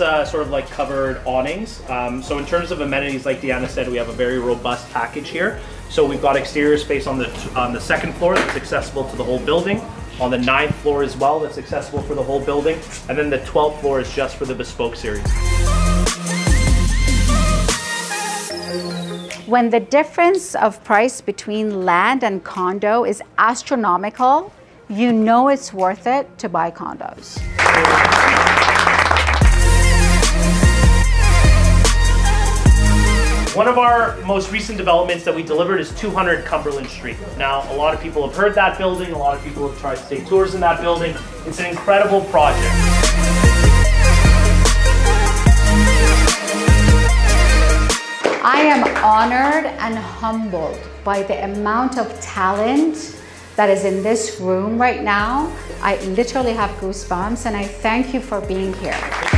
uh, sort of like covered awnings. Um, so in terms of amenities, like Deanna said, we have a very robust package here. So we've got exterior space on the on the second floor that's accessible to the whole building. On the ninth floor as well, that's accessible for the whole building. And then the 12th floor is just for the bespoke series. When the difference of price between land and condo is astronomical, you know it's worth it to buy condos. One of our most recent developments that we delivered is 200 Cumberland Street. Now, a lot of people have heard that building, a lot of people have tried to take tours in that building. It's an incredible project. I am honored and humbled by the amount of talent that is in this room right now. I literally have goosebumps and I thank you for being here.